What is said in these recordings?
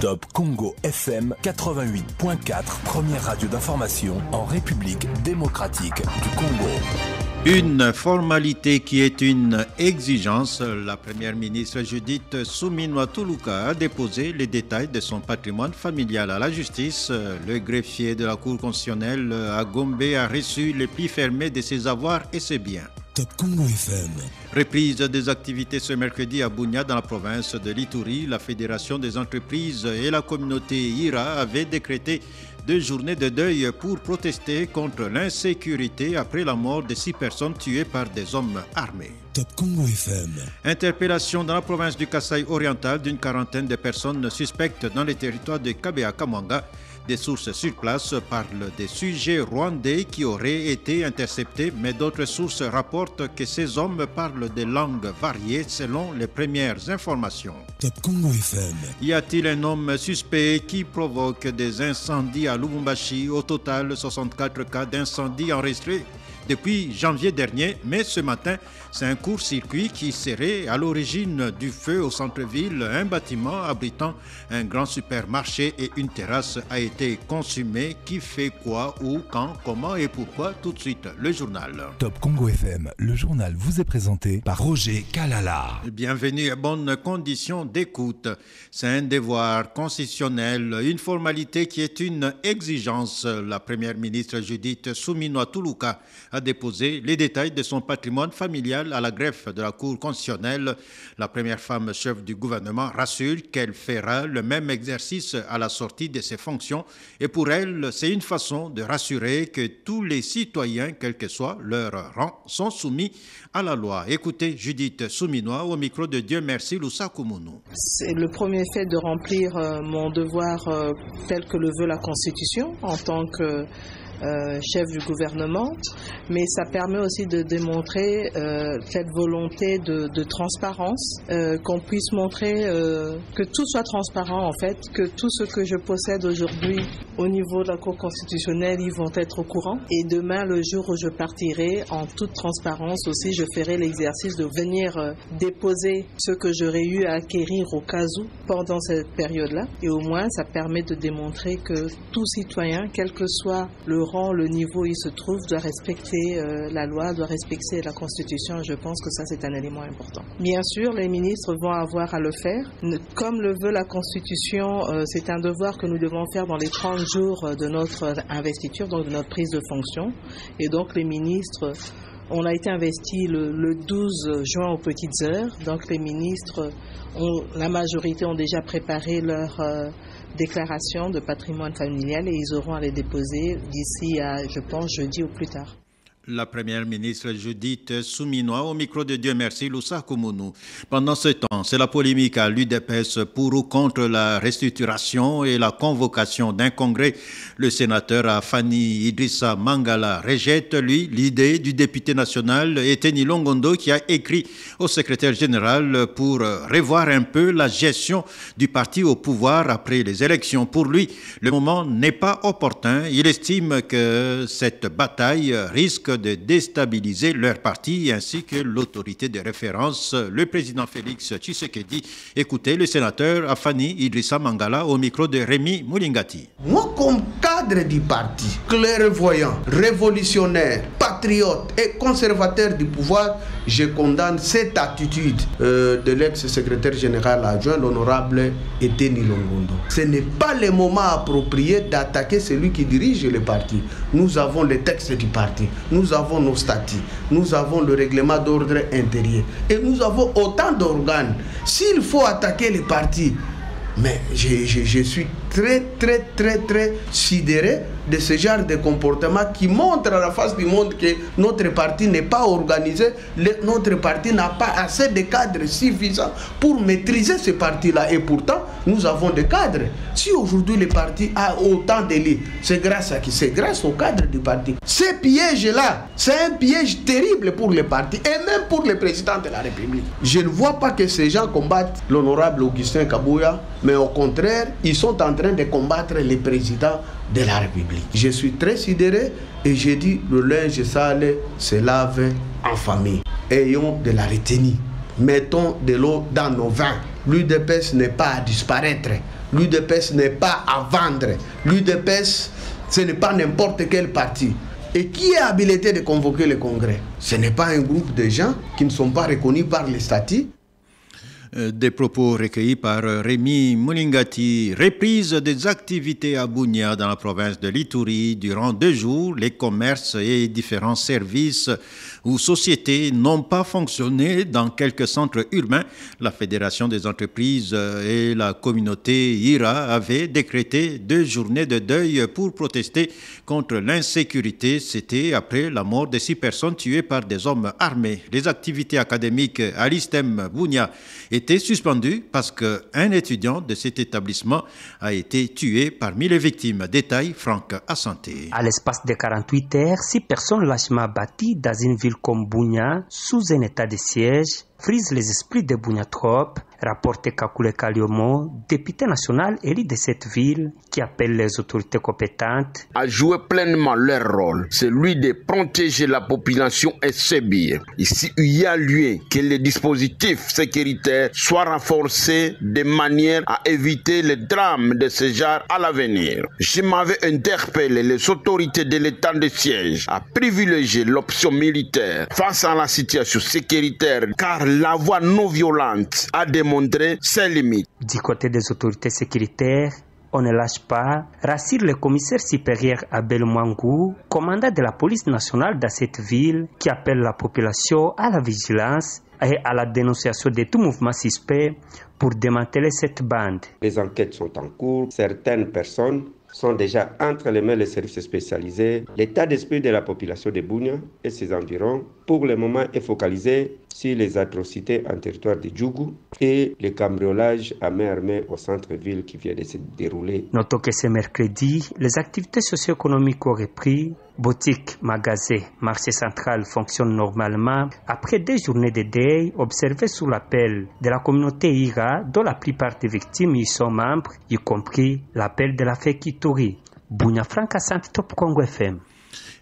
Top Congo FM 88.4, première radio d'information en République démocratique du Congo. Une formalité qui est une exigence, la première ministre Judith Souminoa Toulouka a déposé les détails de son patrimoine familial à la justice. Le greffier de la Cour constitutionnelle à Gombe a reçu les plis fermés de ses avoirs et ses biens. Top Congo FM. Reprise des activités ce mercredi à Bounia dans la province de Litouri, la Fédération des entreprises et la communauté IRA avaient décrété deux journées de deuil pour protester contre l'insécurité après la mort de six personnes tuées par des hommes armés. Top Congo FM. Interpellation dans la province du Kasaï oriental d'une quarantaine de personnes suspectes dans les territoires de Kabea Kamanga. Des sources sur place parlent des sujets rwandais qui auraient été interceptés, mais d'autres sources rapportent que ces hommes parlent des langues variées selon les premières informations. Y a-t-il un homme suspect qui provoque des incendies à Lubumbashi? Au total, 64 cas d'incendie enregistrés depuis janvier dernier, mais ce matin, c'est un court-circuit qui serait à l'origine du feu au centre-ville. Un bâtiment abritant un grand supermarché et une terrasse a été consumé. Qui fait quoi, où, quand, comment et pourquoi? Tout de suite, le journal. Top Congo FM, le journal vous est présenté par Roger Kalala. Bienvenue à bonnes conditions d'écoute. C'est un devoir constitutionnel, une formalité qui est une exigence. La première ministre Judith Souminoa Toulouka a déposé les détails de son patrimoine familial à la greffe de la Cour constitutionnelle. La première femme chef du gouvernement rassure qu'elle fera le même exercice à la sortie de ses fonctions et pour elle, c'est une façon de rassurer que tous les citoyens, quel que soit leur rang, sont soumis à la loi. Écoutez Judith Souminois au micro de Dieu merci Loussa Koumonou. C'est le premier fait de remplir euh, mon devoir euh, tel que le veut la Constitution en tant que euh, chef du gouvernement, mais ça permet aussi de démontrer euh, cette volonté de, de transparence, euh, qu'on puisse montrer euh, que tout soit transparent en fait, que tout ce que je possède aujourd'hui au niveau de la Cour constitutionnelle, ils vont être au courant. Et demain, le jour où je partirai, en toute transparence aussi, je ferai l'exercice de venir euh, déposer ce que j'aurais eu à acquérir au cas où pendant cette période-là. Et au moins, ça permet de démontrer que tout citoyen, quel que soit le le niveau où il se trouve, doit respecter euh, la loi, doit respecter la Constitution. Je pense que ça, c'est un élément important. Bien sûr, les ministres vont avoir à le faire. Comme le veut la Constitution, euh, c'est un devoir que nous devons faire dans les 30 jours de notre investiture, donc de notre prise de fonction. Et donc, les ministres, on a été investis le, le 12 juin aux petites heures. Donc, les ministres, la majorité ont déjà préparé leur euh, déclaration de patrimoine familial et ils auront à les déposer d'ici à, je pense, jeudi ou plus tard. La première ministre Judith Souminois au micro de Dieu merci Loussa Koumonou. Pendant ce temps, c'est la polémique à l'UDPS pour ou contre la restructuration et la convocation d'un congrès. Le sénateur Afani Idrissa Mangala rejette, lui, l'idée du député national Eteni Longondo qui a écrit au secrétaire général pour revoir un peu la gestion du parti au pouvoir après les élections. Pour lui, le moment n'est pas opportun. Il estime que cette bataille risque de déstabiliser leur parti ainsi que l'autorité de référence, le président Félix Tshisekedi. Écoutez le sénateur Afani Idrissa Mangala au micro de Rémi Moulingati. Moi, comme du parti, clairvoyant, révolutionnaire, patriote et conservateur du pouvoir, je condamne cette attitude euh, de l'ex-secrétaire général adjoint, l'honorable Eteni Longondo. Ce n'est pas le moment approprié d'attaquer celui qui dirige le parti. Nous avons les textes du parti, nous avons nos statuts, nous avons le règlement d'ordre intérieur et nous avons autant d'organes. S'il faut attaquer le parti, mais je suis très, très, très, très sidéré de ce genre de comportement qui montre à la face du monde que notre parti n'est pas organisé, notre parti n'a pas assez de cadres suffisants pour maîtriser ce parti-là. Et pourtant, nous avons des cadres. Si aujourd'hui le parti a autant d'élite, c'est grâce à qui? C'est grâce aux cadres du parti. Ce piège-là, c'est un piège terrible pour le parti et même pour le président de la République. Je ne vois pas que ces gens combattent l'honorable Augustin Kabouya, mais au contraire, ils sont en train de combattre le président de la République. Je suis très sidéré et j'ai dit le linge sale se lave en famille. Ayons de la retenue. Mettons de l'eau dans nos vins. L'UDPS n'est pas à disparaître. L'UDPS n'est pas à vendre. L'UDPS, ce n'est pas n'importe quel parti. Et qui est habilité de convoquer le congrès? Ce n'est pas un groupe de gens qui ne sont pas reconnus par les statuts. Euh, des propos recueillis par euh, Rémi Moulingati. Reprise des activités à Bounia dans la province de Litouri durant deux jours. Les commerces et différents services ou sociétés n'ont pas fonctionné dans quelques centres urbains. La Fédération des entreprises et la communauté IRA avaient décrété deux journées de deuil pour protester contre l'insécurité. C'était après la mort de six personnes tuées par des hommes armés. Les activités académiques à l'ISTEM Bounia étaient suspendues parce qu'un étudiant de cet établissement a été tué parmi les victimes. Détail Franck Assanté. À l'espace de 48 heures, six personnes lâchement bâties dans une ville comme Bounia, sous un état de siège, frise les esprits de Bougnatrop, rapporte Kakule Kaliomo, député national élu de cette ville, qui appelle les autorités compétentes à jouer pleinement leur rôle, celui de protéger la population et ses biens. Ici, il y a lieu que les dispositifs sécuritaires soient renforcés de manière à éviter les drames de ce genre à l'avenir. Je m'avais interpellé les autorités de l'état de siège à privilégier l'option militaire face à la situation sécuritaire, car la voie non violente a démontré ses limites. Du côté des autorités sécuritaires, on ne lâche pas, rassure le commissaire supérieur Abel Mangou, commandant de la police nationale dans cette ville, qui appelle la population à la vigilance et à la dénonciation de tout mouvement suspect pour démanteler cette bande. Les enquêtes sont en cours. Certaines personnes sont déjà entre les mains des services spécialisés. L'état d'esprit de la population de Bounia et ses environs, pour le moment, est focalisé sur les atrocités en territoire de Djougou et le cambriolage à main armée au centre-ville qui vient de se dérouler. Notons que ce mercredi, les activités socio-économiques ont repris. Boutiques, magasins, marché central fonctionnent normalement après des journées de deuil observées sous l'appel de la communauté IRA dont la plupart des victimes y sont membres, y compris l'appel de la Fekituri. Bounia Franca Top Congo FM.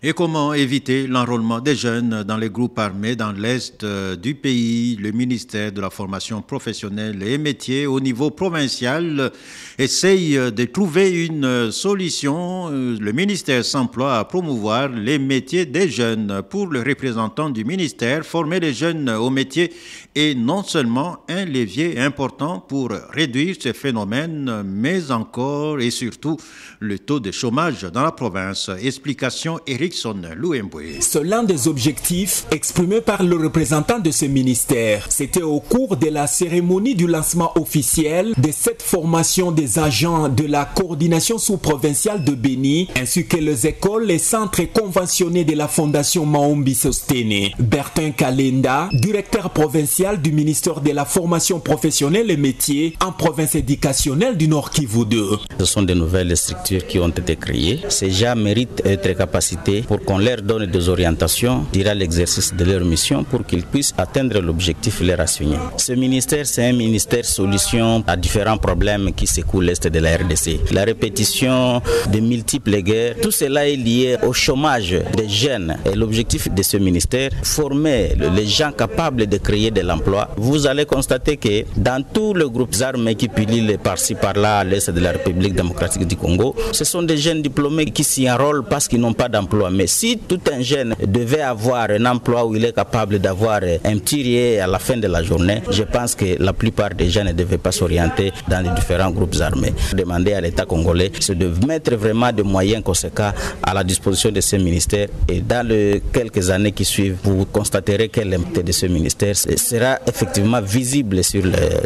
Et comment éviter l'enrôlement des jeunes dans les groupes armés dans l'Est euh, du pays? Le ministère de la formation professionnelle et métiers au niveau provincial essaye de trouver une solution. Le ministère s'emploie à promouvoir les métiers des jeunes. Pour le représentant du ministère, former les jeunes aux métiers est non seulement un levier important pour réduire ces phénomènes, mais encore et surtout le taux de chômage dans la province. Explication Erickson Louemboué. C'est l'un des objectifs exprimés par le représentant de ce ministère. C'était au cours de la cérémonie du lancement officiel de cette formation des agents de la coordination sous-provinciale de Béni, ainsi que les écoles et centres conventionnés de la Fondation Maombi Sostene. Bertin Kalenda, directeur provincial du ministère de la formation professionnelle et métiers en province éducationnelle du Nord Kivu 2. Ce sont de nouvelles structures qui ont été créées. Ces gens méritent être capacités pour qu'on leur donne des orientations durant l'exercice de leur mission pour qu'ils puissent atteindre l'objectif leur assigné. Ce ministère, c'est un ministère solution à différents problèmes qui secouent l'Est de la RDC. La répétition de multiples guerres, tout cela est lié au chômage des jeunes. Et l'objectif de ce ministère, former les gens capables de créer de l'emploi. Vous allez constater que dans tous les groupes armés qui pilulent par-ci par-là à l'Est de la République démocratique du Congo, ce sont des jeunes diplômés qui s'y enrôlent parce qu'ils n'ont pas d'emploi. Mais si tout un jeune devait avoir un emploi où il est capable d'avoir un petit à la fin de la journée, je pense que la plupart des jeunes ne devaient pas s'orienter dans les différents groupes armés. Demander à l'État congolais, c'est de mettre vraiment des moyens conséquents à la disposition de ce ministère et dans les quelques années qui suivent, vous constaterez que l'impact de ce ministère sera effectivement visible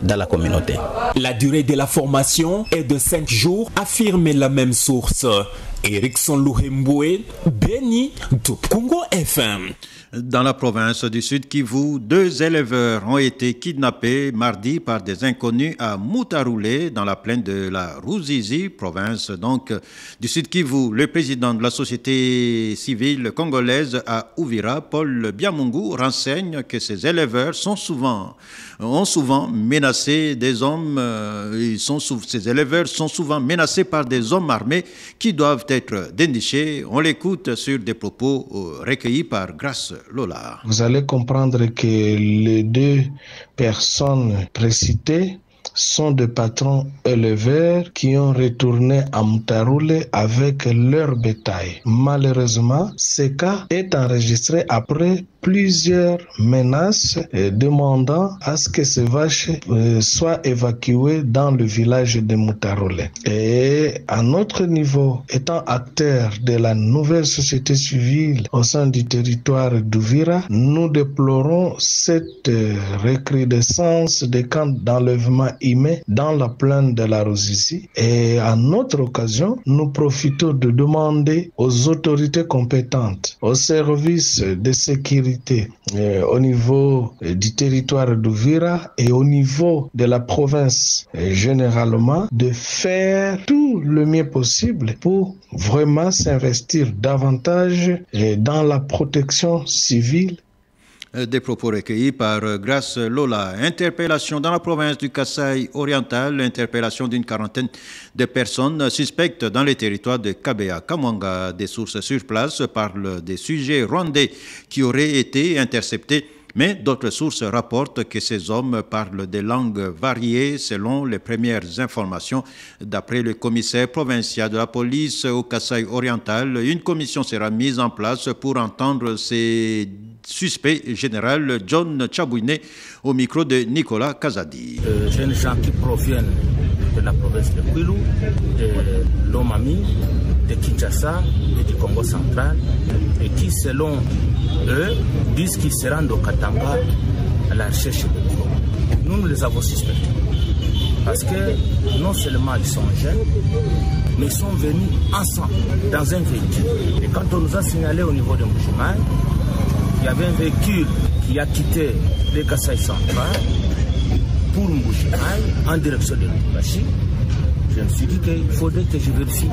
dans la communauté. La durée de la formation est de 5 jours, affirme la même source. Erickson Louhemboué, Béni, Congo FM. Dans la province du Sud Kivu, deux éleveurs ont été kidnappés mardi par des inconnus à Moutaroulé, dans la plaine de la Rouzizi, province donc du Sud Kivu. Le président de la société civile congolaise à Ouvira, Paul Biamungu, renseigne que ces éleveurs sont souvent, ont souvent menacé des hommes, ils sont, ces éleveurs sont souvent menacés par des hommes armés qui doivent être. On l'écoute sur des propos recueillis par Grâce vous allez comprendre que les deux personnes précitées sont des patrons éleveurs qui ont retourné à Mutaroule avec leur bétail. Malheureusement, ce cas est enregistré après plusieurs menaces demandant à ce que ces vaches euh, soient évacuées dans le village de Moutarolé. Et à notre niveau, étant acteur de la nouvelle société civile au sein du territoire d'Ouvira, nous déplorons cette recrudescence des camps d'enlèvement humain dans la plaine de la Rosissi. Et à notre occasion, nous profitons de demander aux autorités compétentes, aux services de sécurité, euh, au niveau euh, du territoire d'Ouvira et au niveau de la province euh, généralement de faire tout le mieux possible pour vraiment s'investir davantage dans la protection civile des propos recueillis par Grace Lola. Interpellation dans la province du Kassai oriental, interpellation d'une quarantaine de personnes suspectes dans les territoires de Kabea, Kamwanga. Des sources sur place parlent des sujets rwandais qui auraient été interceptés mais d'autres sources rapportent que ces hommes parlent des langues variées selon les premières informations. D'après le commissaire provincial de la police au Kassai oriental, une commission sera mise en place pour entendre ces suspects. Général John Chabouiné au micro de Nicolas Kazadi. Jeunes gens qui proviennent de la province de Kwilu, de Lomami, de Kinshasa et du Congo central et qui, selon eux, disent qu'ils se rendent au Katanga à la recherche de l'eau. Nous, nous les avons suspectés. Parce que non seulement ils sont jeunes, mais ils sont venus ensemble dans un véhicule. Et quand on nous a signalé au niveau de Mouchoumaï, il y avait un véhicule qui a quitté le Kassai central pour Mouchoumaï en direction de Lubumbashi, je me suis dit qu'il faudrait que je vérifie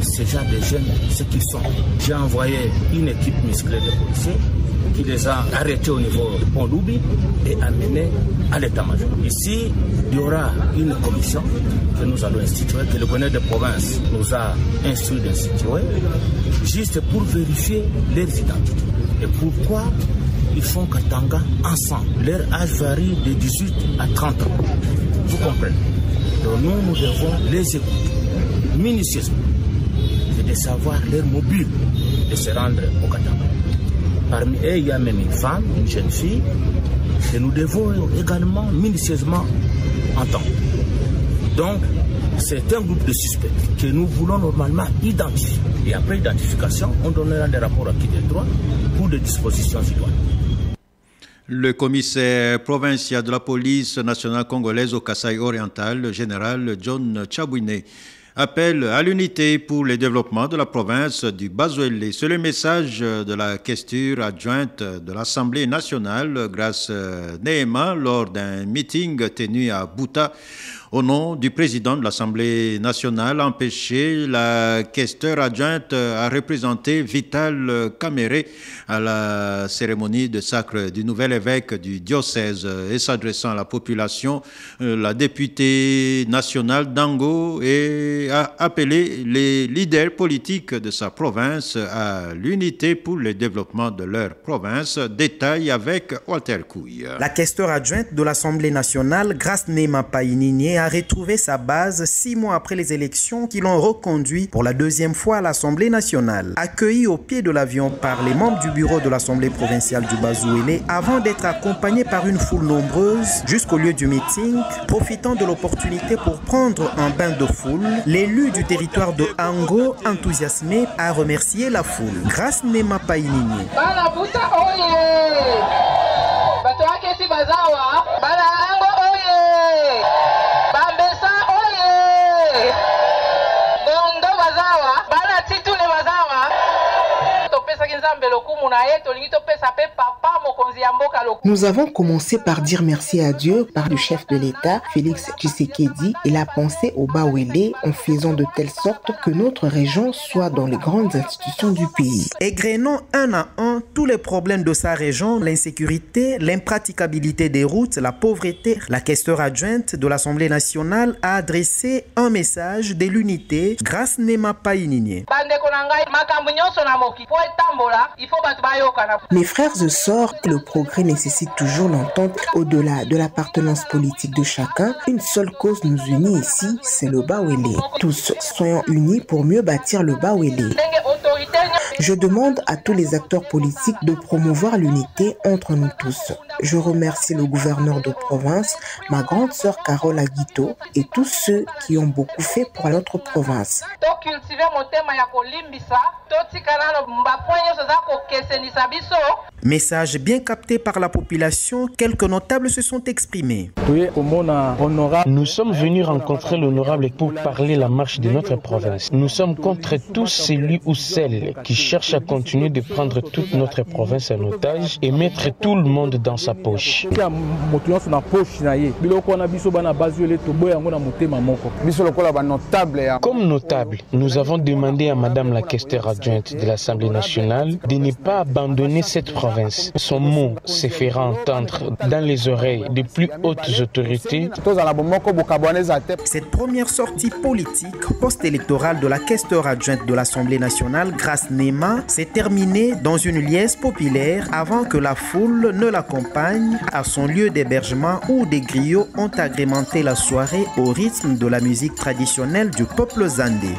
ces gens de jeunes, ce qu'ils sont. J'ai envoyé une équipe musclée de policiers qui les a arrêtés au niveau du pont Loubi et amenés à l'état-major. Ici, il y aura une commission que nous allons instituer, que le gouverneur de province nous a instruit d'instituer, juste pour vérifier leurs identités. Et pourquoi ils font Katanga ensemble? Leur âge varie de 18 à 30 ans. Vous comprenez? Donc nous, nous devons les écouter minutieusement et de savoir leur mobile de se rendre au Katanga. Parmi eux, il y a même une femme, une jeune fille, que nous devons également minutieusement entendre. Donc, c'est un groupe de suspects que nous voulons normalement identifier. Et après identification, on donnera des rapports acquis des droits pour des dispositions idoines. Le commissaire provincial de la police nationale congolaise au Kassai oriental, le général John Chabouiné, appelle à l'unité pour le développement de la province du Bazoélé. C'est le message de la questure adjointe de l'Assemblée nationale, grâce Nehema, lors d'un meeting tenu à Bouta au nom du président de l'Assemblée nationale, empêché la questeur adjointe à représenter Vital Caméré à la cérémonie de sacre du nouvel évêque du diocèse et s'adressant à la population, la députée nationale d'Ango a appelé les leaders politiques de sa province à l'unité pour le développement de leur province. Détail avec Walter Couille. La questeur adjointe de l'Assemblée nationale, Grace Nema Paininier, a retrouvé sa base six mois après les élections qui l'ont reconduit pour la deuxième fois à l'Assemblée nationale. Accueilli au pied de l'avion par les membres du bureau de l'Assemblée provinciale du Bazouélé avant d'être accompagné par une foule nombreuse jusqu'au lieu du meeting, profitant de l'opportunité pour prendre un bain de foule, l'élu du territoire de Ango, enthousiasmé, a remercié la foule. Grâce Nema Painini. Nous avons commencé par dire merci à Dieu par le chef de l'État, Félix Tshisekedi, et la pensée au Bawele en faisant de telle sorte que notre région soit dans les grandes institutions du pays. Égrenons un à un tous les problèmes de sa région, l'insécurité, l'impraticabilité des routes, la pauvreté, la questeur adjointe de l'Assemblée nationale a adressé un message de l'unité grâce Nema Paininier. Mes frères et sœurs, le progrès nécessite toujours l'entente au-delà de l'appartenance politique de chacun. Une seule cause nous unit ici, c'est le Bawele. Tous soyons unis pour mieux bâtir le Bawele. Je demande à tous les acteurs politiques de promouvoir l'unité entre nous tous. Je remercie le gouverneur de province, ma grande sœur Carole Aguito et tous ceux qui ont beaucoup fait pour notre province. Message bien capté par la population, quelques notables se sont exprimés. Nous sommes venus rencontrer l'honorable pour parler la marche de notre province. Nous sommes contre tous celui ou celle qui cherche à continuer de prendre toute notre province en otage et mettre tout le monde dans sa poche. Comme notable, nous avons demandé à Madame la questeur adjointe de l'Assemblée nationale de ne pas abandonner cette province. Son mot se fera entendre dans les oreilles des plus hautes autorités. Cette première sortie politique post-électorale de la questeur adjointe de l'Assemblée nationale, grâce Nema, s'est terminée dans une liesse populaire avant que la foule ne l'accompagne à son lieu d'hébergement où des griots ont agrémenté la soirée au rythme de la musique traditionnelle du peuple zandé.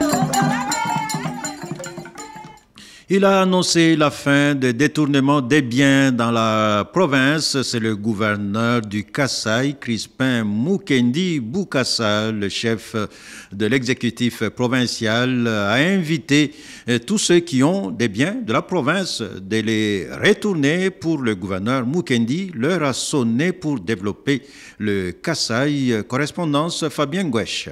Il a annoncé la fin des détournements des biens dans la province. C'est le gouverneur du Kassai, Crispin Mukendi Boukassa, le chef de l'exécutif provincial, a invité tous ceux qui ont des biens de la province de les retourner pour le gouverneur Mukendi. Leur a sonné pour développer le Kassai. Correspondance Fabien Gouesch.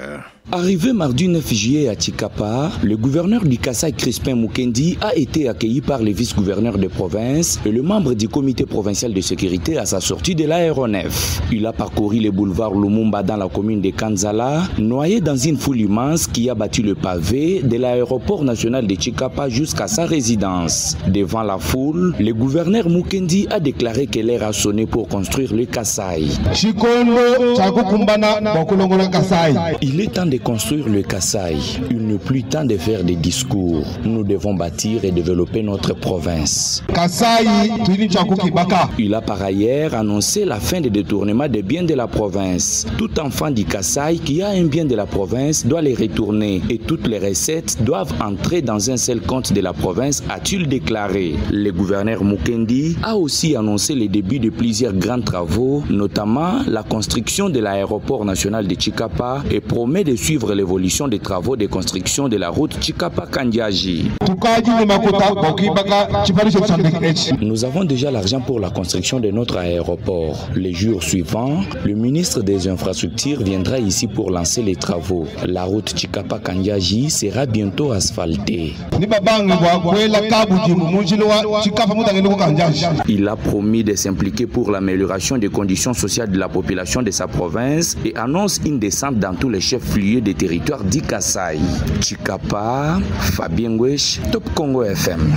Arrivé mardi 9 juillet à Tikapa, le gouverneur du Kassai Crispin Mukendi a été accueilli par les vice-gouverneurs de province et le membre du comité provincial de sécurité à sa sortie de l'aéronef. Il a parcouru les boulevards Lumumba dans la commune de Kanzala, noyé dans une foule immense qui a battu le pavé de l'aéroport national de Chikapa jusqu'à sa résidence. Devant la foule, le gouverneur Mukendi a déclaré que l'air a sonné pour construire le Kassai. Il est temps de construire le Kassai. Il n'est plus temps de faire des discours. Nous devons bâtir et développer notre province. Il a par ailleurs annoncé la fin des détournements des biens de la province. Tout enfant du Kassai qui a un bien de la province doit les retourner et toutes les recettes doivent entrer dans un seul compte de la province, a-t-il déclaré. Le gouverneur Mukendi a aussi annoncé le début de plusieurs grands travaux, notamment la construction de l'aéroport national de Chikapa et promet de suivre l'évolution des travaux de construction de la route Chikapa-Kandiaji. Nous avons déjà l'argent pour la construction de notre aéroport. Les jours suivants, le ministre des Infrastructures viendra ici pour lancer les travaux. La route Chikapa-Kandiaji sera bientôt asphaltée. Il a promis de s'impliquer pour l'amélioration des conditions sociales de la population de sa province et annonce une descente dans tous les chefs-lieux des territoires d'Ikassai. Chikapa, Fabien Wesh, Top Congo FM.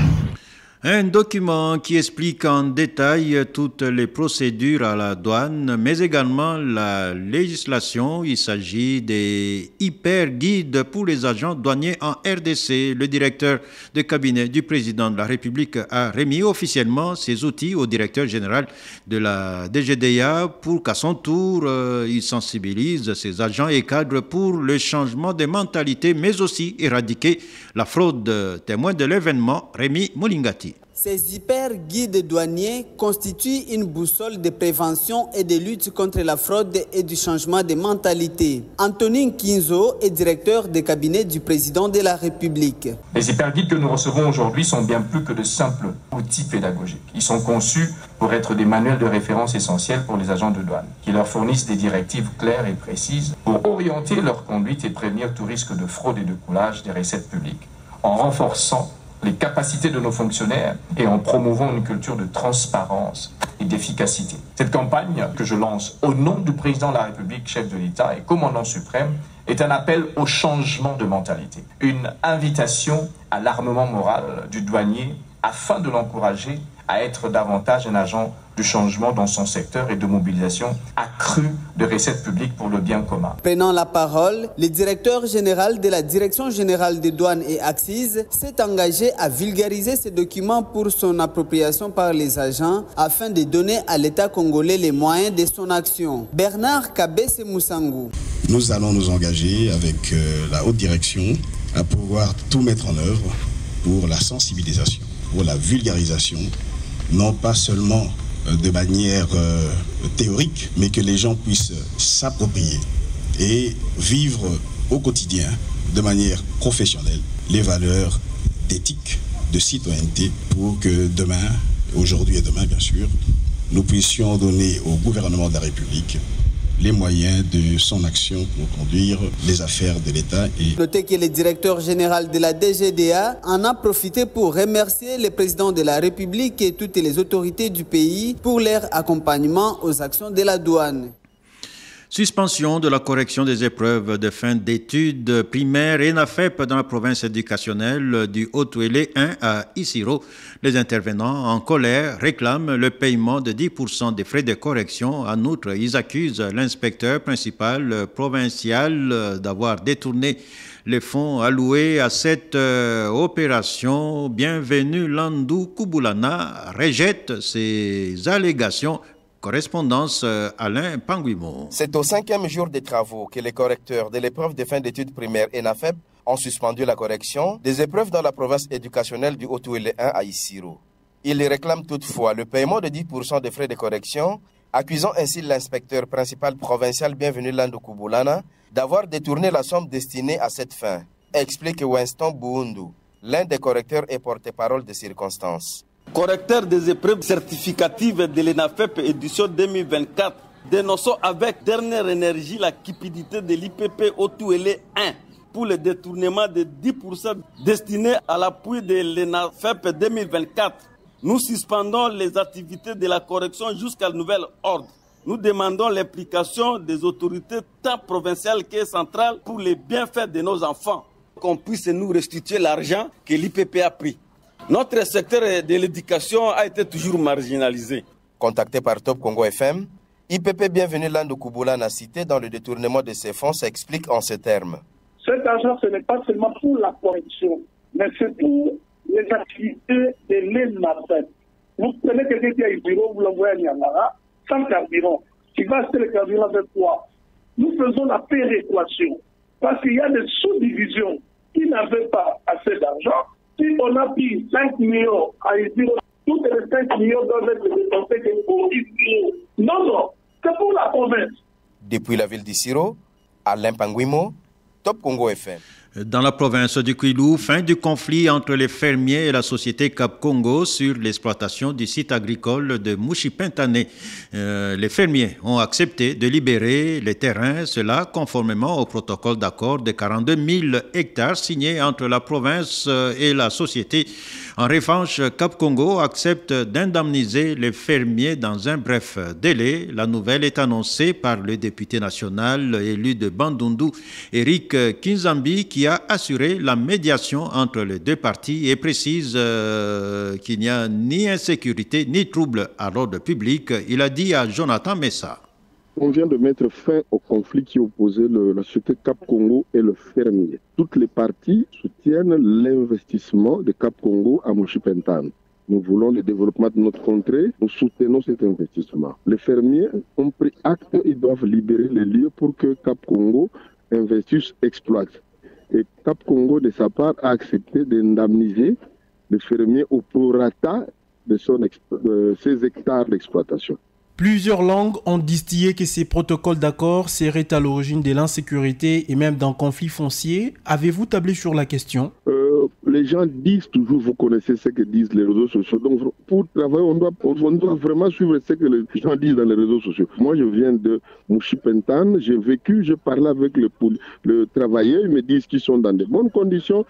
Un document qui explique en détail toutes les procédures à la douane, mais également la législation. Il s'agit des hyper-guides pour les agents douaniers en RDC. Le directeur de cabinet du président de la République a remis officiellement ces outils au directeur général de la DGDA pour qu'à son tour, il sensibilise ses agents et cadres pour le changement des mentalités, mais aussi éradiquer la fraude. Témoin de l'événement, Rémi Molingati. Ces hyper-guides douaniers constituent une boussole de prévention et de lutte contre la fraude et du changement de mentalité. Antonin Kinzo est directeur de cabinet du président de la République. Les hyper-guides que nous recevons aujourd'hui sont bien plus que de simples outils pédagogiques. Ils sont conçus pour être des manuels de référence essentiels pour les agents de douane, qui leur fournissent des directives claires et précises pour orienter leur conduite et prévenir tout risque de fraude et de coulage des recettes publiques, en renforçant les capacités de nos fonctionnaires et en promouvant une culture de transparence et d'efficacité. Cette campagne que je lance au nom du président de la République, chef de l'État et commandant suprême est un appel au changement de mentalité, une invitation à l'armement moral du douanier afin de l'encourager à être davantage un agent de changement dans son secteur et de mobilisation accrue de recettes publiques pour le bien commun. Prenant la parole, le directeur général de la Direction générale des douanes et axes s'est engagé à vulgariser ces documents pour son appropriation par les agents afin de donner à l'État congolais les moyens de son action. Bernard Kabese Moussangou. Nous allons nous engager avec euh, la haute direction à pouvoir tout mettre en œuvre pour la sensibilisation, pour la vulgarisation, non pas seulement euh, de manière euh, théorique, mais que les gens puissent s'approprier et vivre au quotidien de manière professionnelle les valeurs d'éthique, de citoyenneté, pour que demain, aujourd'hui et demain bien sûr, nous puissions donner au gouvernement de la République les moyens de son action pour conduire les affaires de l'État. Et... Notez que le directeur général de la DGDA en a profité pour remercier le président de la République et toutes les autorités du pays pour leur accompagnement aux actions de la douane. Suspension de la correction des épreuves de fin d'études primaires et NAFEP dans la province éducationnelle du Haut-Ouélé 1 à Isiro. Les intervenants en colère réclament le paiement de 10% des frais de correction. En outre, ils accusent l'inspecteur principal provincial d'avoir détourné les fonds alloués à cette euh, opération. Bienvenue Landou Kubulana rejette ces allégations Correspondance euh, Alain Panguimo. C'est au cinquième jour des travaux que les correcteurs de l'épreuve de fin d'études primaires ENAFEP ont suspendu la correction des épreuves dans la province éducationnelle du Haut-Ouélé 1 à Isiro. Ils réclament toutefois le paiement de 10% des frais de correction, accusant ainsi l'inspecteur principal provincial Bienvenu Landou Kubulana d'avoir détourné la somme destinée à cette fin, explique Winston Buundu, l'un des correcteurs et porte-parole des circonstances correcteur des épreuves certificatives de l'ENAFEP édition 2024, dénonçons avec dernière énergie la cupidité de l'IPP Otouélé 1 pour le détournement de 10% destinés à l'appui de l'ENAFEP 2024. Nous suspendons les activités de la correction jusqu'à nouvel ordre. Nous demandons l'implication des autorités tant provinciales que centrales pour les bienfaits de nos enfants, qu'on puisse nous restituer l'argent que l'IPP a pris. Notre secteur de l'éducation a été toujours marginalisé. Contacté par Top Congo FM, IPP Bienvenue Lando Kubula cité dans le détournement de ses fonds s'explique en ces termes. Cet argent, ce n'est pas seulement pour la correction, mais c'est pour les activités de l'ENAFEP. Vous prenez quelqu'un qui a un bureau, vous l'envoyez à Niamara, sans carburant. Qui va acheter le carburant avec quoi? Nous faisons la péréquation. Parce qu'il y a des sous-divisions qui n'avaient pas assez d'argent si on a pris 5 millions à Isiro, tous les 5 millions doivent être dépensés pour Isiro. Non, non, c'est pour la province. Depuis la ville d'Isiro, Alain Panguimo, Top Congo FM. Dans la province du Kwilu, fin du conflit entre les fermiers et la société Cap Congo sur l'exploitation du site agricole de Mouchipintane. Euh, les fermiers ont accepté de libérer les terrains, cela conformément au protocole d'accord de 42 000 hectares signé entre la province et la société. En revanche, Cap Congo accepte d'indemniser les fermiers dans un bref délai. La nouvelle est annoncée par le député national élu de Bandundu, Eric Kinzambi, qui a assuré la médiation entre les deux parties et précise euh, qu'il n'y a ni insécurité ni trouble à l'ordre public. Il a dit à Jonathan Messa. On vient de mettre fin au conflit qui opposait la société Cap Congo et le fermier. Toutes les parties soutiennent l'investissement de Cap Congo à Moshipentane. Nous voulons le développement de notre contrée, nous soutenons cet investissement. Les fermiers ont pris acte, ils doivent libérer les lieux pour que Cap Congo investisse, exploite. Et Cap Congo, de sa part, a accepté d'indemniser les fermiers au prorata de, son de ses hectares d'exploitation. Plusieurs langues ont distillé que ces protocoles d'accord seraient à l'origine de l'insécurité et même d'un conflit foncier. Avez-vous tablé sur la question? Euh, Les gens disent toujours, vous connaissez ce que disent les réseaux sociaux. Donc pour travailler, on doit, on doit vraiment suivre ce que les gens disent dans les réseaux sociaux. Moi, je viens de Mouchipentan, j'ai vécu, je parlais avec le, le travailleur, ils me disent qu'ils sont dans de bonnes conditions.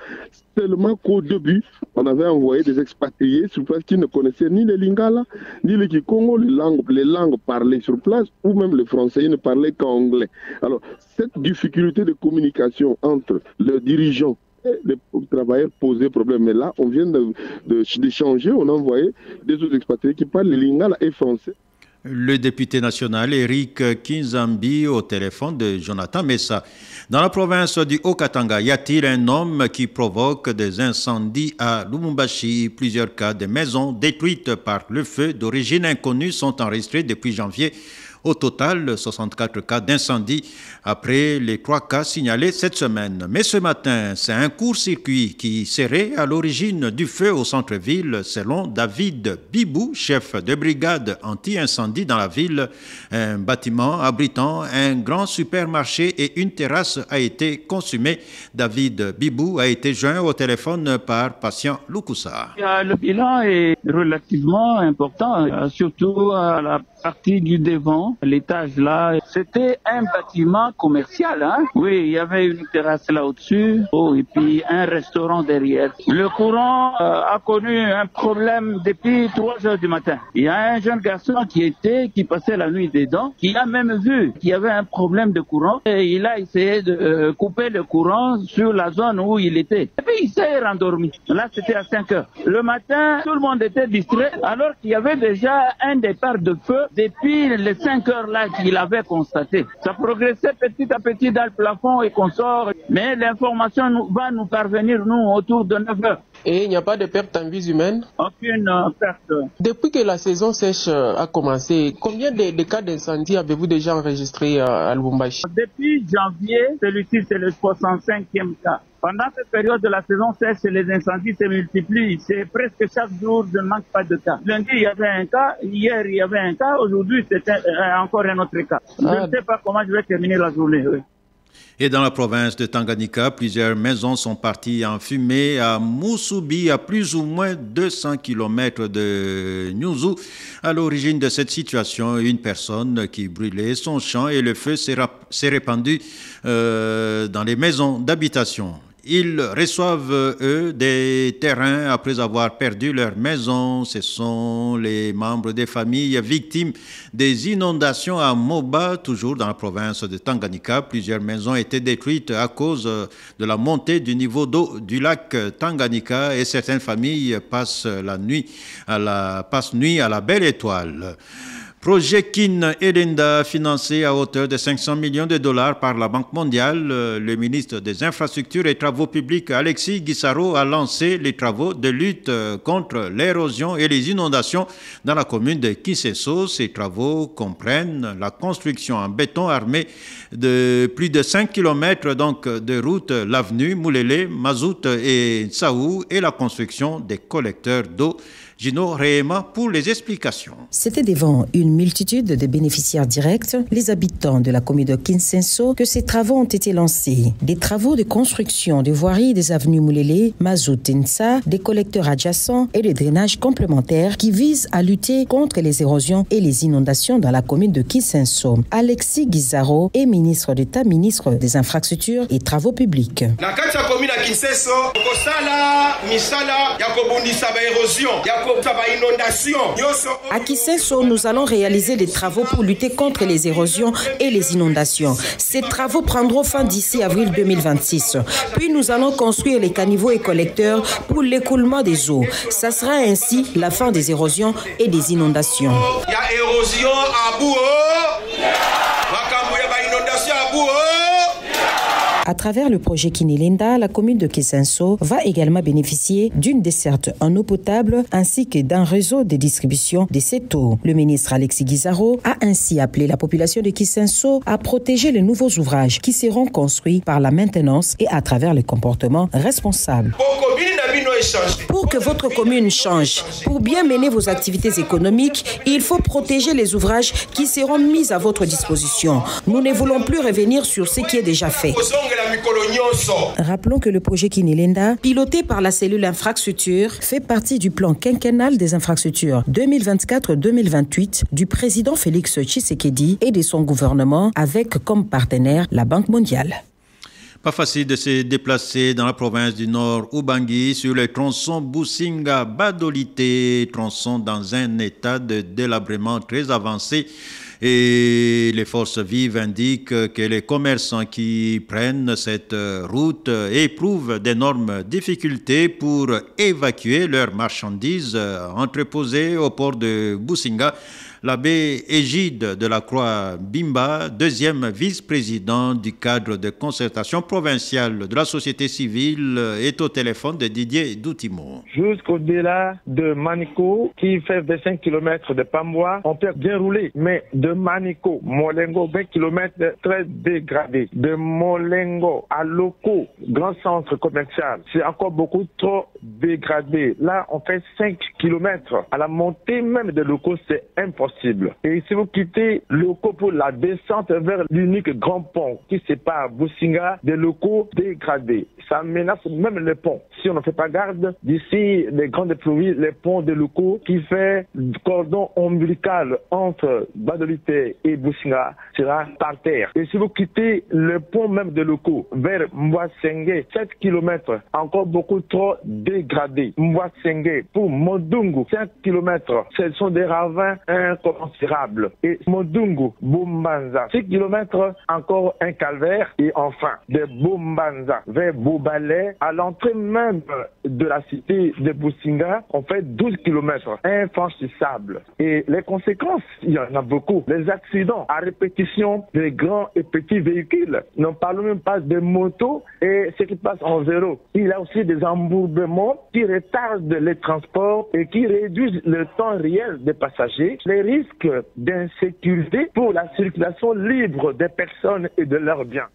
Seulement qu'au début, on avait envoyé des expatriés sur place qui ne connaissaient ni les Lingala, ni les Kikongo, les langues, les langues parlées sur place, ou même les Français, ils ne parlaient qu'anglais. Alors, cette difficulté de communication entre le dirigeant les travailleurs posaient problème. Mais là, on vient d'échanger, de, on a envoyé des autres expatriés qui parlent lingala et français. Le député national Eric Kinzambi au téléphone de Jonathan Messa. Dans la province du Haut-Katanga, y a-t-il un homme qui provoque des incendies à Lumumbashi Plusieurs cas de maisons détruites par le feu d'origine inconnue sont enregistrés depuis janvier au total, 64 cas d'incendie après les trois cas signalés cette semaine. Mais ce matin, c'est un court-circuit qui serait à l'origine du feu au centre-ville, selon David Bibou, chef de brigade anti-incendie dans la ville. Un bâtiment abritant un grand supermarché et une terrasse a été consumé. David Bibou a été joint au téléphone par patient Lukusa. Le bilan est relativement important, surtout à la partie du devant, l'étage là, c'était un bâtiment commercial. Hein? Oui, il y avait une terrasse là au-dessus oh, et puis un restaurant derrière. Le courant euh, a connu un problème depuis 3 heures du matin. Il y a un jeune garçon qui était, qui passait la nuit dedans, qui a même vu qu'il y avait un problème de courant et il a essayé de euh, couper le courant sur la zone où il était. Et puis il s'est rendormi. Là, c'était à 5 heures. Le matin, tout le monde était distrait alors qu'il y avait déjà un départ de feu depuis les 5 heures là qu'il avait constaté. Ça progressait petit à petit dans le plafond et qu'on sort, mais l'information va nous parvenir, nous, autour de 9 heures. Et il n'y a pas de perte en vie humaine Aucune euh, perte. Depuis que la saison sèche euh, a commencé, combien de, cas d'incendie avez-vous déjà enregistré euh, à Lubumbashi? Depuis janvier, celui-ci c'est le 65e cas. Pendant cette période de la saison sèche, les incendies se multiplient. C'est presque chaque jour, je ne manque pas de cas. Lundi, il y avait un cas. Hier, il y avait un cas. Aujourd'hui, c'est encore un autre cas. Je ah. ne sais pas comment je vais terminer la journée. Et dans la province de Tanganyika, plusieurs maisons sont parties en fumée à Moussoubi, à plus ou moins 200 km de Nyuzu. À l'origine de cette situation, une personne qui brûlait son champ et le feu s'est répandu euh, dans les maisons d'habitation. Ils reçoivent, eux, des terrains après avoir perdu leur maison. Ce sont les membres des familles victimes des inondations à Moba, toujours dans la province de Tanganyika. Plusieurs maisons étaient détruites à cause de la montée du niveau d'eau du lac Tanganyika et certaines familles passent la nuit à la, passent nuit à la belle étoile. Projet Kin Elenda, financé à hauteur de 500 millions de dollars par la Banque mondiale, euh, le ministre des Infrastructures et Travaux publics Alexis Guissaro a lancé les travaux de lutte euh, contre l'érosion et les inondations dans la commune de Kiseso. Ces travaux comprennent la construction en béton armé de plus de 5 km donc, de route, l'avenue Moulele, Mazout et Saou et la construction des collecteurs d'eau Gino Réma pour les explications. C'était devant une multitude de bénéficiaires directs, les habitants de la commune de Kinsenso, que ces travaux ont été lancés. Des travaux de construction de voiries des avenues Moulélé, Mazoutinsa, des collecteurs adjacents et de drainage complémentaires qui visent à lutter contre les érosions et les inondations dans la commune de Kinsenso. Alexis Guizaro est ministre d'État, ministre des Infrastructures et Travaux publics. À Kiseso, nous allons réaliser des travaux pour lutter contre les érosions et les inondations. Ces travaux prendront fin d'ici avril 2026. Puis nous allons construire les caniveaux et collecteurs pour l'écoulement des eaux. Ça sera ainsi la fin des érosions et des inondations. Il y a érosion à bout. À travers le projet Kinilinda, la commune de Kisenso va également bénéficier d'une desserte en eau potable ainsi que d'un réseau de distribution de cette eau. Le ministre Alexis Guizaro a ainsi appelé la population de Kisenso à protéger les nouveaux ouvrages qui seront construits par la maintenance et à travers le comportement responsable. Pour que votre commune change, pour bien mener vos activités économiques, il faut protéger les ouvrages qui seront mis à votre disposition. Nous ne voulons plus revenir sur ce qui est déjà fait. Rappelons que le projet Kinilenda, piloté par la cellule infrastructure, fait partie du plan quinquennal des infrastructures 2024-2028 du président Félix Tshisekedi et de son gouvernement avec comme partenaire la Banque mondiale. Pas facile de se déplacer dans la province du Nord Ubangi sur le tronçon Businga Badolité, tronçon dans un état de délabrement très avancé Et les forces vives indiquent que les commerçants qui prennent cette route éprouvent d'énormes difficultés pour évacuer leurs marchandises entreposées au port de Businga. L'abbé Égide de la Croix Bimba, deuxième vice-président du cadre de concertation provinciale de la société civile, est au téléphone de Didier Doutimo. Jusqu'au-delà de Manico, qui fait 25 km de Pambois, on peut bien rouler. Mais de Manico, Molengo, 20 km très dégradé. De Molengo à Loco, grand centre commercial, c'est encore beaucoup trop dégradé. Là, on fait 5 km. À la montée même de Loco, c'est impossible. Et si vous quittez Loco pour la descente vers l'unique grand pont qui sépare Boussinga des locaux dégradés, ça menace même le pont. Si on ne fait pas garde, d'ici les grandes pluies, les ponts de locaux qui fait cordon ombilical entre Badolité et Boussinga sera par terre. Et si vous quittez le pont même de locaux vers Mwasengue, 7 km, encore beaucoup trop dégradé. Mwasengue pour Modungu, 5 km, ce sont des ravins incommensurables. Et Modungu, Bumbanza, 6 km, encore un calvaire. Et enfin, de Bumbanza vers Boubalé, à l'entrée même de la cité de Boussinga, on fait 12 km, infranchissables. Et les conséquences, il y en a beaucoup. Les accidents à répétition des grands et petits véhicules. N'en parlons même pas des motos et ce qui passe en zéro. Il y a aussi des embourbements qui retardent les transports et qui réduisent le temps réel des passagers. Les risques d'insécurité pour la circulation libre des personnes et de leurs biens.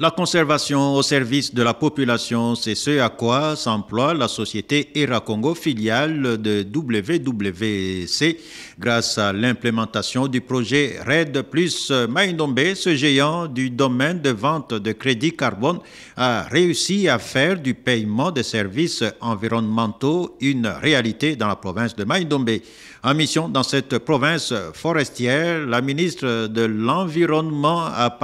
La conservation au service de la population, c'est ce à quoi s'emploie la société ERA Congo, filiale de WWC, grâce à l'implémentation du projet RED plus Maïndombe. Ce géant du domaine de vente de crédit carbone a réussi à faire du paiement des services environnementaux une réalité dans la province de Maïndombe. En mission dans cette province forestière, la ministre de l'Environnement a,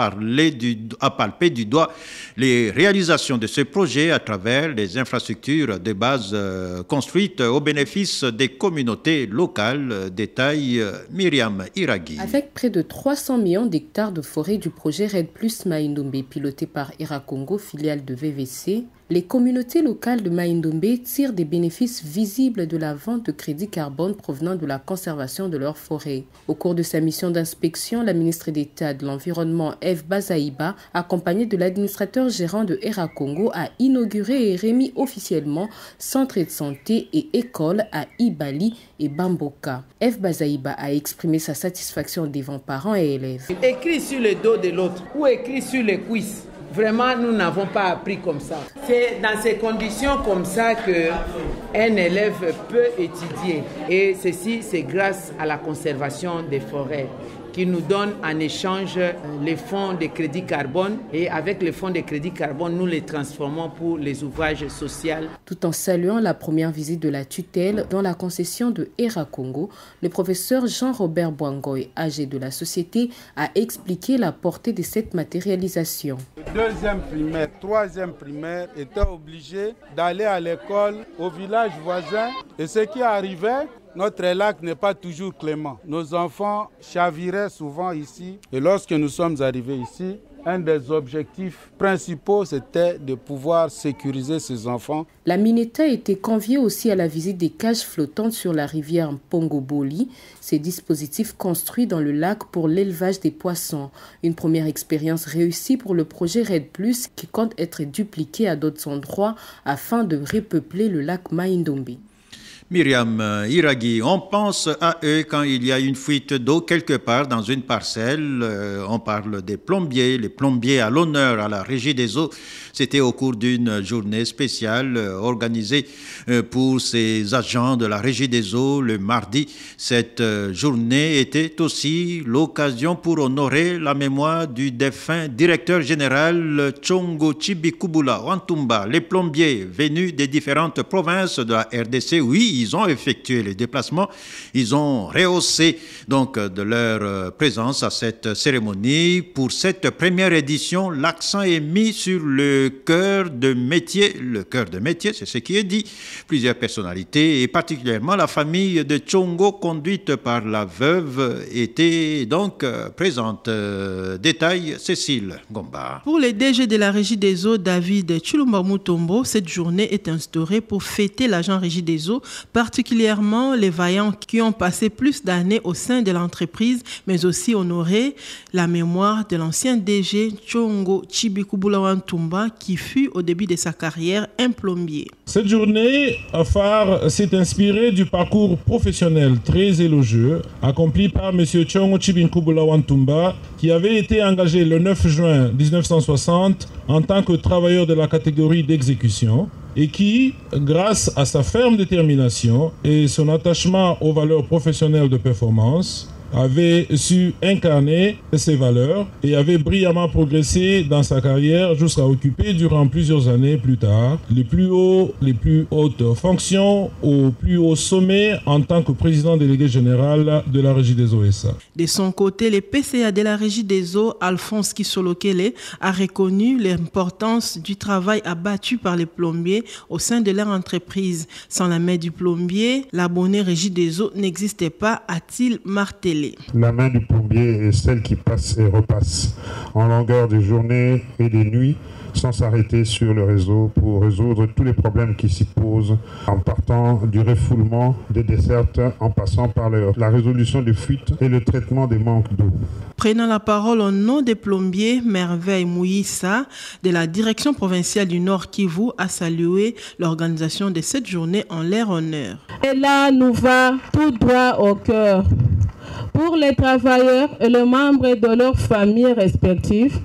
a palpé du doigt les réalisations de ce projet à travers les infrastructures de base euh, construites au bénéfice des communautés locales, détaille Myriam Iragui. Avec près de 300 millions d'hectares de forêt du projet Red Plus Maïndombe piloté par Iracongo, filiale de VVC, les communautés locales de Maïndombe tirent des bénéfices visibles de la vente de crédits carbone provenant de la conservation de leurs forêts. Au cours de sa mission d'inspection, la ministre d'État de l'Environnement, Eve Bazaïba, accompagnée de l'administrateur gérant de Era Congo, a inauguré et remis officiellement centres de santé et écoles à Ibali et Bamboka. Eve Bazaïba a exprimé sa satisfaction devant parents et élèves. Écrit sur le dos de l'autre ou écrit sur les cuisses Vraiment, nous n'avons pas appris comme ça. C'est dans ces conditions comme ça que un élève peut étudier. Et ceci, c'est grâce à la conservation des forêts qui nous donne en échange les fonds de crédit carbone et avec les fonds de crédit carbone, nous les transformons pour les ouvrages sociaux. Tout en saluant la première visite de la tutelle dans la concession de Era Congo, le professeur Jean-Robert Boangoy, âgé de la société, a expliqué la portée de cette matérialisation. Deuxième primaire, troisième primaire étaient obligés d'aller à l'école au village voisin et ce qui arrivait, notre lac n'est pas toujours clément. Nos enfants chaviraient souvent ici. Et lorsque nous sommes arrivés ici, un des objectifs principaux, c'était de pouvoir sécuriser ces enfants. La Mineta était conviée aussi à la visite des cages flottantes sur la rivière Pongoboli, ces dispositifs construits dans le lac pour l'élevage des poissons. Une première expérience réussie pour le projet Red Plus qui compte être dupliqué à d'autres endroits afin de repeupler le lac Maïndombe. Myriam Iragui, on pense à eux quand il y a une fuite d'eau quelque part dans une parcelle. on parle des plombiers, les plombiers à l'honneur à la régie des eaux. C'était au cours d'une journée spéciale organisée pour ces agents de la régie des eaux le mardi. Cette journée était aussi l'occasion pour honorer la mémoire du défunt directeur général Chongo Chibikubula Wantumba. Les plombiers venus des différentes provinces de la RDC, oui, ils ont effectué les déplacements. Ils ont rehaussé donc de leur présence à cette cérémonie. Pour cette première édition, l'accent est mis sur le cœur de métier. Le cœur de métier, c'est ce qui est dit. Plusieurs personnalités et particulièrement la famille de Chongo conduite par la veuve était donc présente. Détail, Cécile Gomba. Pour les DG de la Régie des eaux, David Chulumba Mutombo, cette journée est instaurée pour fêter l'agent Régie des eaux, particulièrement les vaillants qui ont passé plus d'années au sein de l'entreprise, mais aussi honorer la mémoire de l'ancien DG Chongo Chibikubulawantumba qui fut au début de sa carrière un plombier. Cette journée phare s'est inspirée du parcours professionnel très élogieux accompli par M. Chongo Chibikubulawantumba qui avait été engagé le 9 juin 1960 en tant que travailleur de la catégorie d'exécution et qui, grâce à sa ferme détermination et son attachement aux valeurs professionnelles de performance, avait su incarner ces valeurs et avait brillamment progressé dans sa carrière jusqu'à occuper durant plusieurs années plus tard les plus hauts, les plus hautes fonctions au plus haut sommet en tant que président délégué général de la Régie des OSA. De son côté, le PCA de la Régie des eaux, Alphonse Kisolokele, a reconnu l'importance du travail abattu par les plombiers au sein de leur entreprise. Sans la main du plombier, l'abonné Régie des eaux n'existait pas, a-t-il martelé. La main du plombier est celle qui passe et repasse en longueur de journée et de nuit sans s'arrêter sur le réseau pour résoudre tous les problèmes qui s'y posent en partant du refoulement des dessertes en passant par la résolution des fuites et le traitement des manques d'eau. Prenant la parole au nom des plombiers, Merveille Mouissa de la direction provinciale du Nord Kivu a salué l'organisation de cette journée en leur honneur. Et là, nous va tout droit au cœur pour les travailleurs et les membres de leurs familles respectives,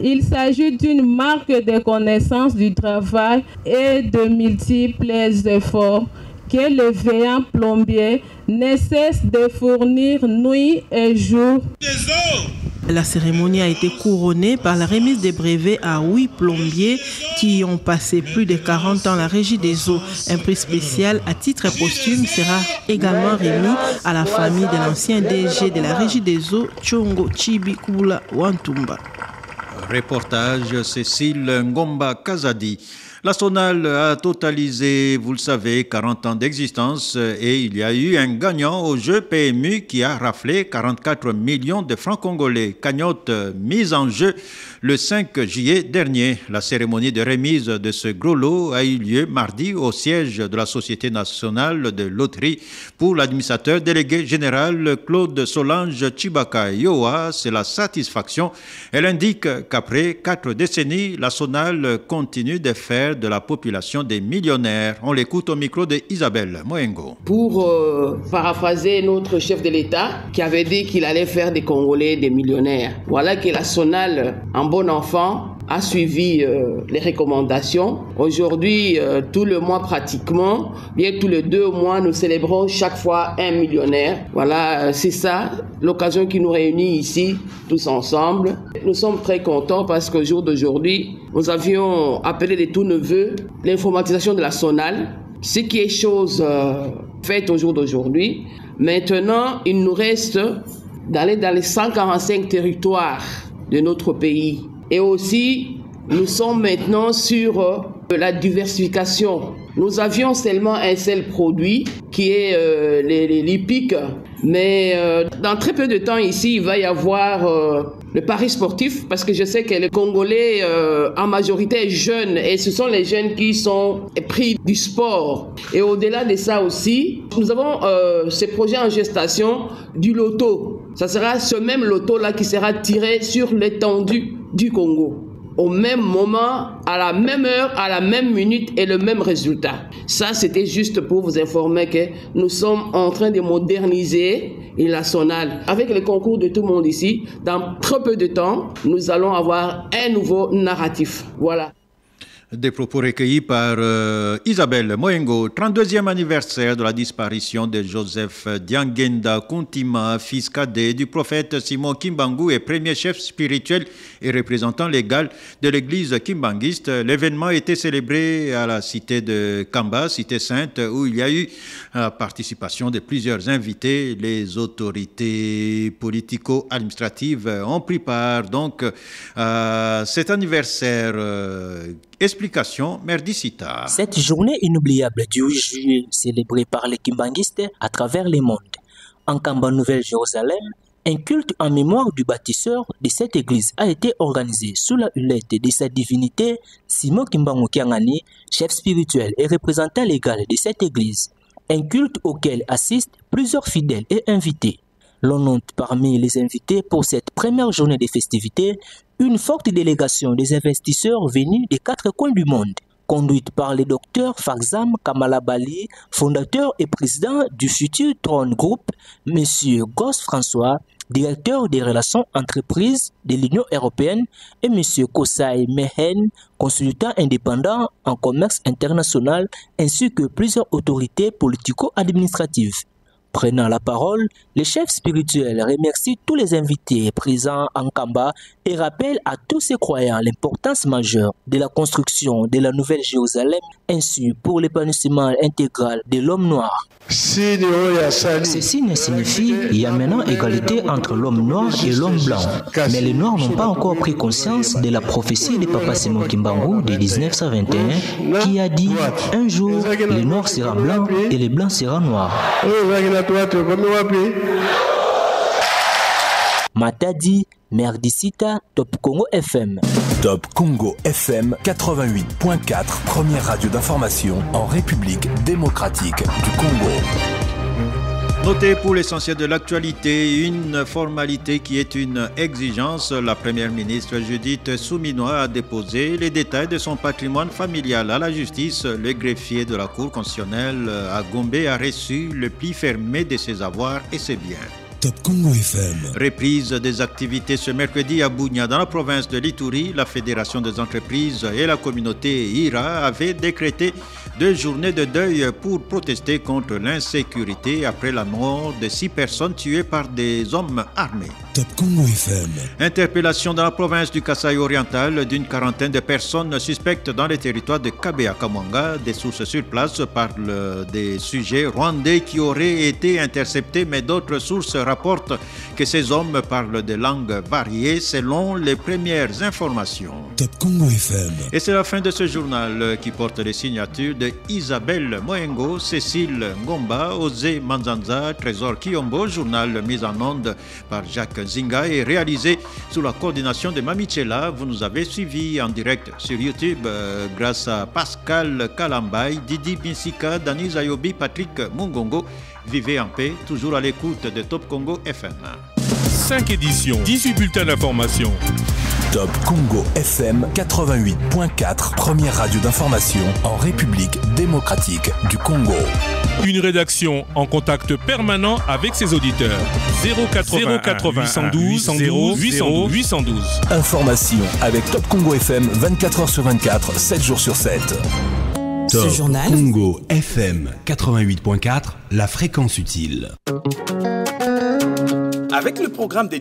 il s'agit d'une marque de connaissance du travail et de multiples efforts que le veillant plombier ne cesse de fournir nuit et jour. La cérémonie a été couronnée par la remise des brevets à huit plombiers qui ont passé plus de 40 ans la régie des eaux. Un prix spécial à titre posthume sera également remis à la famille de l'ancien DG de la régie des eaux, Chongo Chibi Kula Wantumba. Reportage Cécile Ngomba Kazadi. La Sonal a totalisé, vous le savez, 40 ans d'existence et il y a eu un gagnant au jeu PMU qui a raflé 44 millions de francs congolais. Cagnotte mise en jeu le 5 juillet dernier. La cérémonie de remise de ce gros lot a eu lieu mardi au siège de la Société nationale de loterie pour l'administrateur délégué général Claude Solange Chibaka Yoa. C'est la satisfaction. Elle indique qu'après quatre décennies, la Sonal continue de faire de la population des millionnaires. On l'écoute au micro de Isabelle Moengo. Pour euh, paraphraser notre chef de l'État qui avait dit qu'il allait faire des Congolais des millionnaires. Voilà que la Sonal, en bon enfant, a suivi euh, les recommandations. Aujourd'hui, euh, tout le mois pratiquement, bien tous les deux mois, nous célébrons chaque fois un millionnaire. Voilà, c'est ça l'occasion qui nous réunit ici, tous ensemble. Nous sommes très contents parce qu'au jour d'aujourd'hui, nous avions appelé de tous neveux l'informatisation de la Sonal, ce qui est chose euh, faite au jour d'aujourd'hui. Maintenant, il nous reste d'aller dans les 145 territoires de notre pays. Et aussi, nous sommes maintenant sur euh, la diversification. Nous avions seulement un seul produit qui est euh, les, mais euh, dans très peu de temps ici, il va y avoir euh, le pari sportif parce que je sais que les Congolais euh, en majorité jeunes et ce sont les jeunes qui sont pris du sport. Et au-delà de ça aussi, nous avons ce projet en gestation du loto. Ça sera ce même loto là qui sera tiré sur l'étendue du Congo au même moment, à la même heure, à la même minute et le même résultat. Ça, c'était juste pour vous informer que nous sommes en train de moderniser la Sonal. Avec le concours de tout le monde ici, dans très peu de temps, nous allons avoir un nouveau narratif. Voilà. Des propos recueillis par euh, Isabelle Moengo, 32e anniversaire de la disparition de Joseph Diangenda Kuntima, fils cadet du prophète Simon Kimbangu et premier chef spirituel et représentant légal de l'église kimbanguiste. L'événement été célébré à la cité de Kamba, cité sainte, où il y a eu la participation de plusieurs invités. Les autorités politico-administratives ont pris part donc à cet anniversaire. Euh, Explication Merdicita. Cette journée inoubliable du 8 juillet, célébrée par les Kimbanguistes à travers le monde. En Kamba Nouvelle-Jérusalem, un culte en mémoire du bâtisseur de cette église a été organisé sous la hullette de sa divinité Simon Kimbangu Kiangani, chef spirituel et représentant légal de cette église. Un culte auquel assistent plusieurs fidèles et invités. L'on note parmi les invités pour cette première journée des festivités une forte délégation des investisseurs venus des quatre coins du monde, conduite par le docteur Farzam Kamalabali, fondateur et président du futur Throne Group, M. Goss François, directeur des relations entreprises de l'Union européenne, et M. Kosai Mehen, consultant indépendant en commerce international, ainsi que plusieurs autorités politico-administratives. Prenant la parole, le chef spirituel remercie tous les invités présents en Kamba et rappelle à tous ses croyants l'importance majeure de la construction de la Nouvelle Jérusalem ainsi pour l'épanouissement intégral de l'homme noir. Ce signe signifie qu'il y a maintenant égalité entre l'homme noir et l'homme blanc. Mais les noirs n'ont pas encore pris conscience de la prophétie de Papa Simon Kimbangu de 1921 qui a dit un jour les noirs sera blanc et les blancs Matadi, Merdicita, Top Congo FM. Top Congo FM 88.4, première radio d'information en République démocratique du Congo. Notez pour l'essentiel de l'actualité une formalité qui est une exigence. La première ministre Judith Souminois a déposé les détails de son patrimoine familial à la justice. Le greffier de la Cour constitutionnelle à Gombe a reçu le pli fermé de ses avoirs et ses biens. Top Congo FM. Reprise des activités ce mercredi à Bounia, dans la province de Lituri. La Fédération des entreprises et la communauté IRA avaient décrété deux journées de deuil pour protester contre l'insécurité après la mort de six personnes tuées par des hommes armés. Top Congo FM. Interpellation dans la province du Kasaï oriental d'une quarantaine de personnes suspectes dans les territoires de Kabea Kamanga. Des sources sur place parlent des sujets rwandais qui auraient été interceptés, mais d'autres sources rapportent que ces hommes parlent des langues variées selon les premières informations. Top Congo FM. Et c'est la fin de ce journal qui porte les signatures de Isabelle Moengo, Cécile Ngomba, Osé Manzanza, Trésor Kiyombo, journal mis en onde par Jacques Zinga et réalisé sous la coordination de Mamichela. Vous nous avez suivis en direct sur YouTube euh, grâce à Pascal Kalambay, Didi Binsika, Dani Zayobi, Patrick Mungongo. Vivez en paix, toujours à l'écoute de Top Congo FM. 5 éditions, 18 bulletins d'information. Top Congo FM 88.4, première radio d'information en République démocratique du Congo. Une rédaction en contact permanent avec ses auditeurs. 080 812 812 812 812. Information avec Top Congo FM 24h sur 24, 7 jours sur 7. Ce Top journal Congo FM 88.4, la fréquence utile. Avec le programme des